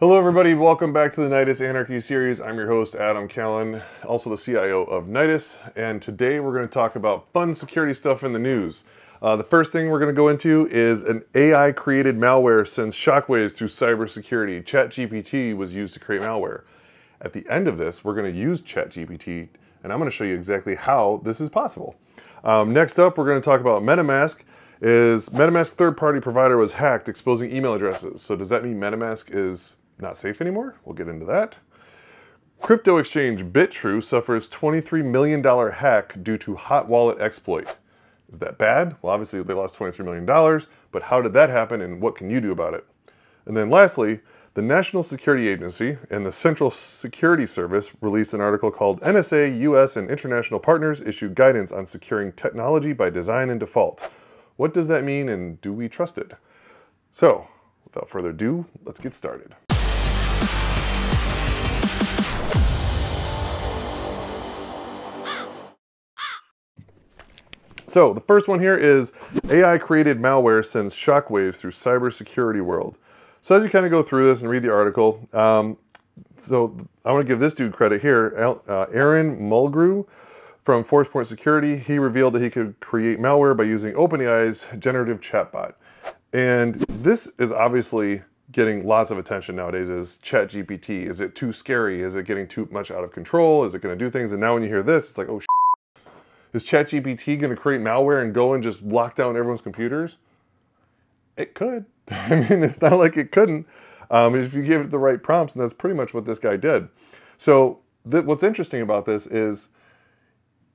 Hello, everybody. Welcome back to the Nyedis Anarchy series. I'm your host, Adam Callan, also the CIO of Nyedis. And today we're going to talk about fun security stuff in the news. Uh, the first thing we're going to go into is an AI created malware sends shockwaves through cybersecurity. ChatGPT was used to create malware. At the end of this, we're going to use ChatGPT, and I'm going to show you exactly how this is possible. Um, next up, we're going to talk about MetaMask is MetaMask third-party provider was hacked, exposing email addresses. So does that mean MetaMask is not safe anymore? We'll get into that. Crypto exchange Bitrue suffers $23 million hack due to hot wallet exploit. Is that bad? Well, obviously they lost $23 million, but how did that happen and what can you do about it? And then lastly, the National Security Agency and the Central Security Service released an article called NSA, US, and International Partners Issue Guidance on Securing Technology by Design and Default. What does that mean and do we trust it? So, without further ado, let's get started. So the first one here is AI created malware sends shockwaves through cybersecurity world. So as you kind of go through this and read the article, um, so I want to give this dude credit here, uh, Aaron Mulgrew from Forcepoint Security. He revealed that he could create malware by using OpenAI's generative chatbot. And this is obviously getting lots of attention nowadays is ChatGPT. Is it too scary? Is it getting too much out of control? Is it going to do things? And now when you hear this, it's like, oh, is ChatGPT going to create malware and go and just lock down everyone's computers? It could. I mean, it's not like it couldn't. Um, if you give it the right prompts, and that's pretty much what this guy did. So what's interesting about this is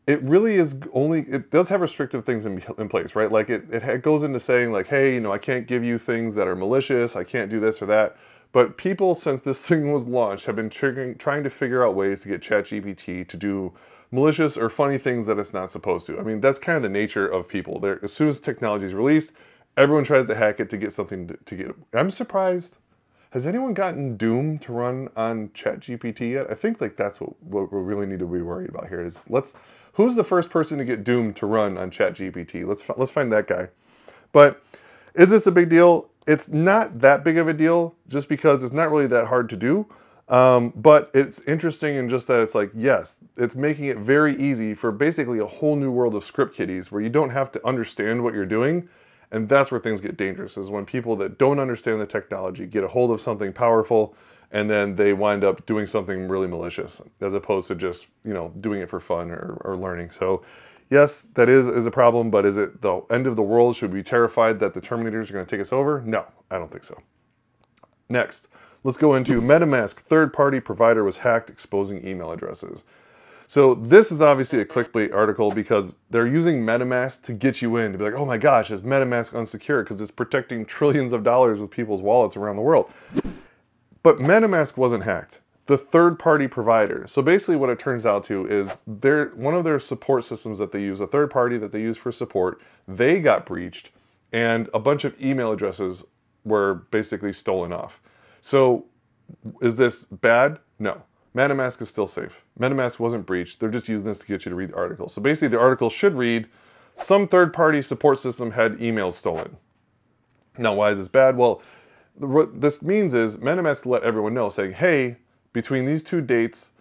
it really is only, it does have restrictive things in, in place, right? Like it, it goes into saying like, hey, you know, I can't give you things that are malicious. I can't do this or that. But people, since this thing was launched, have been trying to figure out ways to get ChatGPT to do malicious or funny things that it's not supposed to. I mean, that's kind of the nature of people. They're, as soon as technology is released, everyone tries to hack it to get something to, to get. I'm surprised. Has anyone gotten Doom to run on ChatGPT yet? I think like that's what, what we really need to be worried about here is let's, who's the first person to get Doom to run on ChatGPT? Let's, let's find that guy. But is this a big deal? It's not that big of a deal just because it's not really that hard to do. Um, but it's interesting in just that it's like, yes, it's making it very easy for basically a whole new world of script kiddies where you don't have to understand what you're doing. And that's where things get dangerous is when people that don't understand the technology get a hold of something powerful and then they wind up doing something really malicious as opposed to just, you know, doing it for fun or, or learning. So yes, that is, is a problem, but is it the end of the world? Should we be terrified that the Terminators are going to take us over? No, I don't think so. Next. Let's go into MetaMask third-party provider was hacked exposing email addresses. So this is obviously a clickbait article because they're using MetaMask to get you in to be like, oh my gosh, is MetaMask unsecure because it's protecting trillions of dollars with people's wallets around the world. But MetaMask wasn't hacked. The third-party provider. So basically what it turns out to is their one of their support systems that they use, a third party that they use for support, they got breached and a bunch of email addresses were basically stolen off. So is this bad? No. MetaMask is still safe. MetaMask wasn't breached. They're just using this to get you to read the article. So basically the article should read, some third-party support system had emails stolen. Now, why is this bad? Well, what this means is MetaMask let everyone know, saying, hey, between these two dates,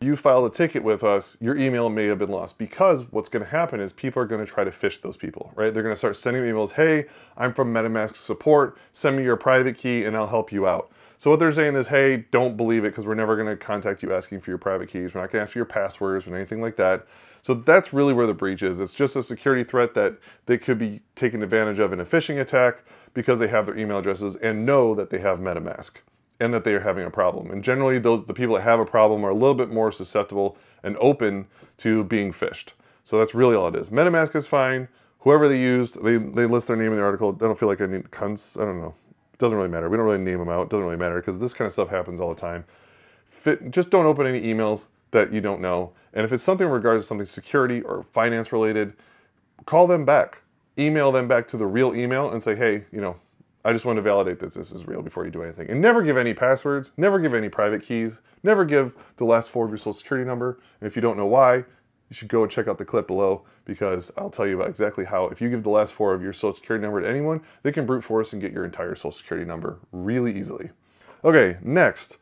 you filed a ticket with us, your email may have been lost. Because what's going to happen is people are going to try to phish those people, right? They're going to start sending emails, hey, I'm from MetaMask support, send me your private key and I'll help you out. So what they're saying is, hey, don't believe it because we're never going to contact you asking for your private keys. We're not going to ask for your passwords or anything like that. So that's really where the breach is. It's just a security threat that they could be taken advantage of in a phishing attack because they have their email addresses and know that they have MetaMask and that they are having a problem. And generally, those the people that have a problem are a little bit more susceptible and open to being phished. So that's really all it is. MetaMask is fine. Whoever they used, they, they list their name in the article. They don't feel like I need cunts. I don't know. Doesn't really matter. We don't really name them out. Doesn't really matter because this kind of stuff happens all the time. Fit, just don't open any emails that you don't know. And if it's something in regards to something security or finance related, call them back. Email them back to the real email and say, hey, you know, I just want to validate that this is real before you do anything. And never give any passwords, never give any private keys, never give the last four of your social security number. And if you don't know why, you should go and check out the clip below because I'll tell you about exactly how, if you give the last four of your social security number to anyone, they can brute force and get your entire social security number really easily. Okay, next.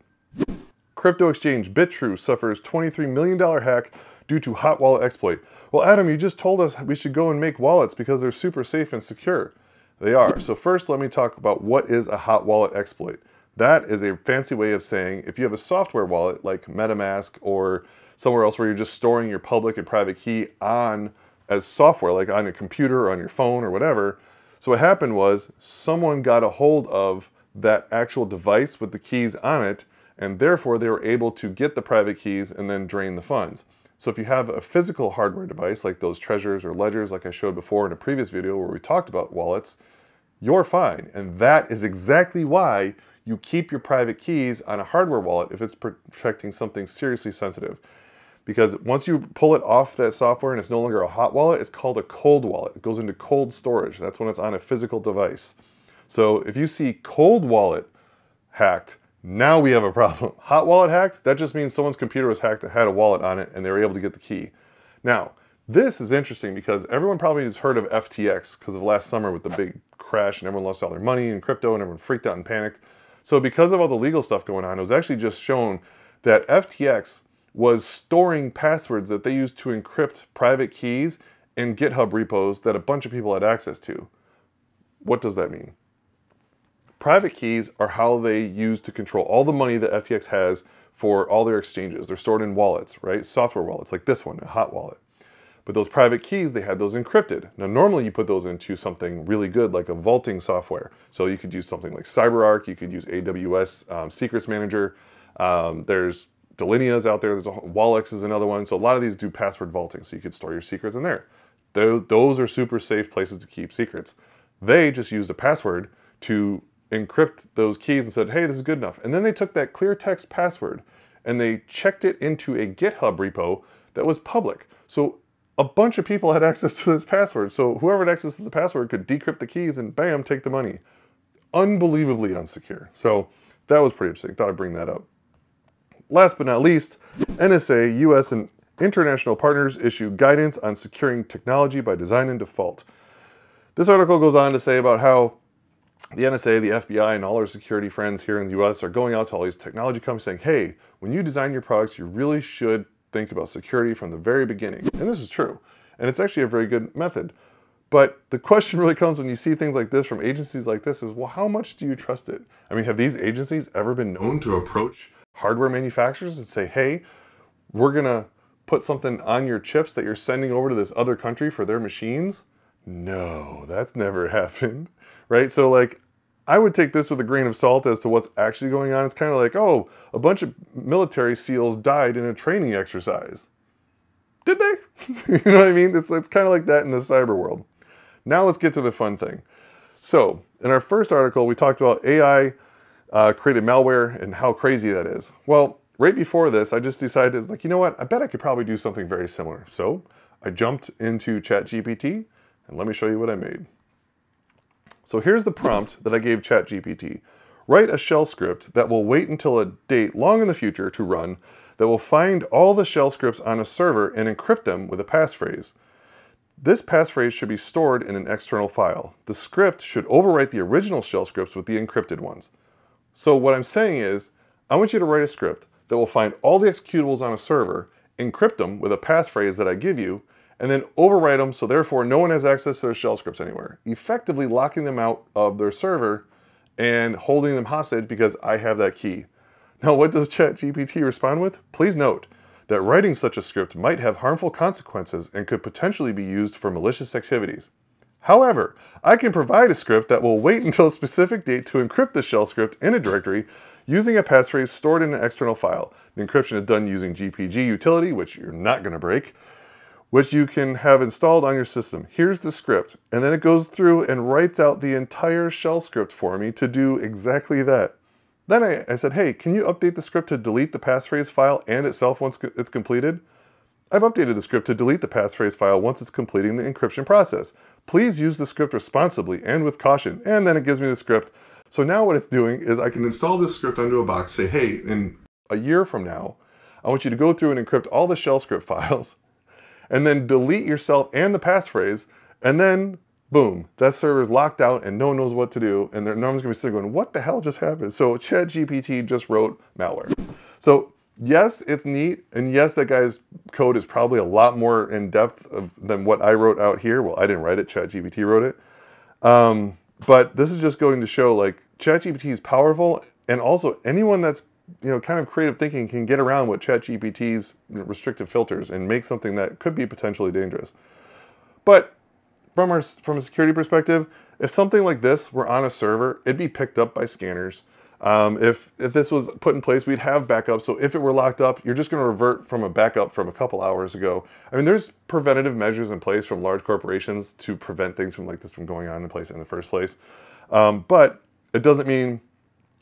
Crypto exchange Bitrue suffers $23 million hack due to hot wallet exploit. Well, Adam, you just told us we should go and make wallets because they're super safe and secure. They are. So first, let me talk about what is a hot wallet exploit. That is a fancy way of saying if you have a software wallet like MetaMask or somewhere else where you're just storing your public and private key on as software, like on your computer or on your phone or whatever. So what happened was someone got a hold of that actual device with the keys on it, and therefore they were able to get the private keys and then drain the funds. So if you have a physical hardware device like those Trezors or ledgers like I showed before in a previous video where we talked about wallets, you're fine. And that is exactly why you keep your private keys on a hardware wallet if it's protecting something seriously sensitive. Because once you pull it off that software and it's no longer a hot wallet, it's called a cold wallet. It goes into cold storage. That's when it's on a physical device. So if you see cold wallet hacked, now we have a problem. Hot wallet hacked, that just means someone's computer was hacked that had a wallet on it and they were able to get the key. Now, this is interesting because everyone probably has heard of FTX because of last summer with the big crash and everyone lost all their money in crypto and everyone freaked out and panicked. So because of all the legal stuff going on, it was actually just shown that FTX was storing passwords that they used to encrypt private keys in GitHub repos that a bunch of people had access to. What does that mean? Private keys are how they use to control all the money that FTX has for all their exchanges. They're stored in wallets, right? Software wallets like this one, a hot wallet. But those private keys, they had those encrypted. Now, normally you put those into something really good like a vaulting software. So you could use something like CyberArk, you could use AWS um, Secrets Manager. Um, there's Delinea's out there, there's a, Wallets is another one. So a lot of these do password vaulting, so you could store your secrets in there. Those, those are super safe places to keep secrets. They just used a password to encrypt those keys and said, hey, this is good enough. And then they took that clear text password and they checked it into a GitHub repo that was public. So a bunch of people had access to this password. So whoever had access to the password could decrypt the keys and bam, take the money. Unbelievably unsecure. So that was pretty interesting. Thought I'd bring that up. Last but not least, NSA, US, and international partners issue guidance on securing technology by design and default. This article goes on to say about how the NSA, the FBI, and all our security friends here in the US are going out to all these technology companies saying, hey, when you design your products, you really should think about security from the very beginning. And this is true. And it's actually a very good method. But the question really comes when you see things like this from agencies like this is, well, how much do you trust it? I mean, have these agencies ever been known to approach hardware manufacturers and say, hey, we're going to put something on your chips that you're sending over to this other country for their machines? No, that's never happened, right? So like I would take this with a grain of salt as to what's actually going on. It's kind of like, oh, a bunch of military SEALs died in a training exercise. Did they? you know what I mean? It's, it's kind of like that in the cyber world. Now let's get to the fun thing. So, in our first article, we talked about AI uh, created malware and how crazy that is. Well, right before this, I just decided, like, you know what? I bet I could probably do something very similar. So, I jumped into ChatGPT, and let me show you what I made. So here's the prompt that I gave ChatGPT. Write a shell script that will wait until a date long in the future to run that will find all the shell scripts on a server and encrypt them with a passphrase. This passphrase should be stored in an external file. The script should overwrite the original shell scripts with the encrypted ones. So what I'm saying is, I want you to write a script that will find all the executables on a server, encrypt them with a passphrase that I give you, and then overwrite them so therefore no one has access to their shell scripts anywhere, effectively locking them out of their server and holding them hostage because I have that key. Now what does ChatGPT respond with? Please note that writing such a script might have harmful consequences and could potentially be used for malicious activities. However, I can provide a script that will wait until a specific date to encrypt the shell script in a directory using a passphrase stored in an external file. The encryption is done using GPG utility, which you're not going to break, which you can have installed on your system. Here's the script, and then it goes through and writes out the entire shell script for me to do exactly that. Then I, I said, hey, can you update the script to delete the passphrase file and itself once it's completed? I've updated the script to delete the passphrase file once it's completing the encryption process. Please use the script responsibly and with caution. And then it gives me the script. So now what it's doing is I can install this script onto a box, say, hey, in a year from now, I want you to go through and encrypt all the shell script files and then delete yourself and the passphrase, and then boom, that server is locked out and no one knows what to do. And no one's gonna be sitting going, what the hell just happened? So ChatGPT just wrote malware. So yes, it's neat. And yes, that guy's code is probably a lot more in depth of, than what I wrote out here. Well, I didn't write it, ChatGPT wrote it. Um, but this is just going to show like ChatGPT is powerful. And also anyone that's you know, kind of creative thinking can get around what ChatGPT's restrictive filters and make something that could be potentially dangerous. But from our from a security perspective, if something like this were on a server, it'd be picked up by scanners. Um, if, if this was put in place, we'd have backup. So if it were locked up, you're just going to revert from a backup from a couple hours ago. I mean, there's preventative measures in place from large corporations to prevent things from like this from going on in place in the first place. Um, but it doesn't mean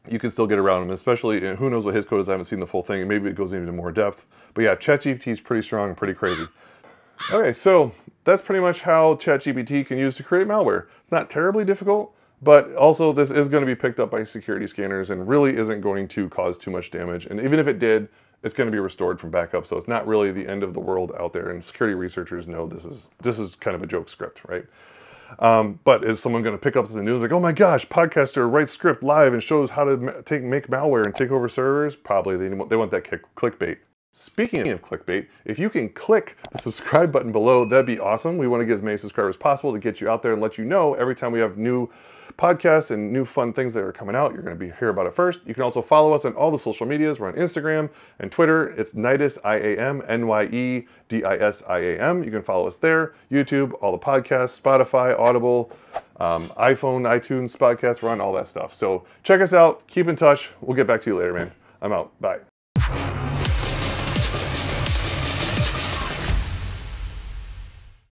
you can still get around them, especially who knows what his code is. I haven't seen the full thing. Maybe it goes into more depth. But yeah, ChatGPT is pretty strong and pretty crazy. Okay, so that's pretty much how ChatGPT can use to create malware. It's not terribly difficult, but also this is going to be picked up by security scanners and really isn't going to cause too much damage. And even if it did, it's going to be restored from backup. So it's not really the end of the world out there. And security researchers know this is this is kind of a joke script, right? Um, but is someone going to pick up the news like, oh my gosh, podcaster writes script live and shows how to take make malware and take over servers? Probably they, they want that clickbait. Speaking of clickbait, if you can click the subscribe button below, that'd be awesome. We want to get as many subscribers as possible to get you out there and let you know every time we have new podcasts and new fun things that are coming out. You're going to be hear about it first. You can also follow us on all the social medias. We're on Instagram and Twitter. It's Nyedis I A M N Y E D I S I A M. You can follow us there. YouTube, all the podcasts, Spotify, Audible, um, iPhone, iTunes podcasts. We're on all that stuff. So check us out. Keep in touch. We'll get back to you later, man. I'm out. Bye.